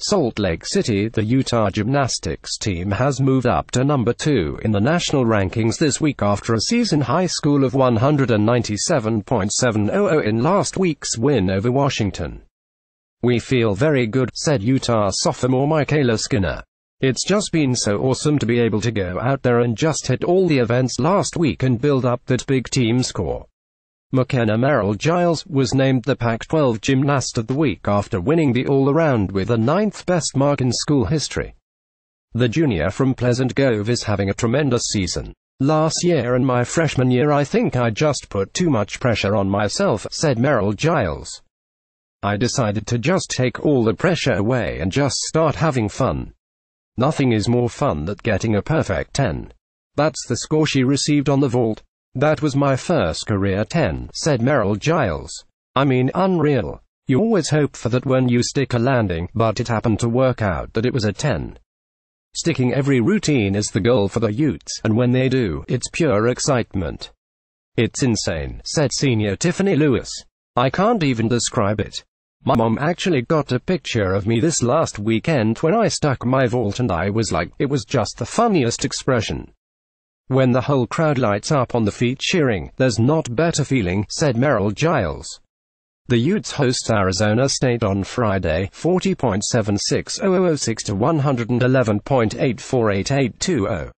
Salt Lake City, the Utah gymnastics team has moved up to number 2 in the national rankings this week after a season high school of 197.700 in last week's win over Washington. We feel very good, said Utah sophomore MyKayla Skinner. It's just been so awesome to be able to go out there and just hit all the events last week and build up that big team score. MaKenna Merrell Giles was named the Pac-12 Gymnast of the Week after winning the all-around with the ninth best mark in school history. The junior from Pleasant Grove is having a tremendous season. Last year and my freshman year I think I just put too much pressure on myself, said Merrell Giles. I decided to just take all the pressure away and just start having fun. Nothing is more fun than getting a perfect 10. That's the score she received on the vault. That was my first career 10, said Merrell Giles. I mean, unreal. You always hope for that when you stick a landing, but it happened to work out that it was a 10. Sticking every routine is the goal for the Utes, and when they do, it's pure excitement. It's insane, said senior Tiffany Lewis. I can't even describe it. My mom actually got a picture of me this last weekend when I stuck my vault and I was like, it was just the funniest expression. When the whole crowd lights up on the feet cheering, there's not better feeling, said Merrell Giles. The Utes host Arizona State on Friday, 40.76006 to 111.848820.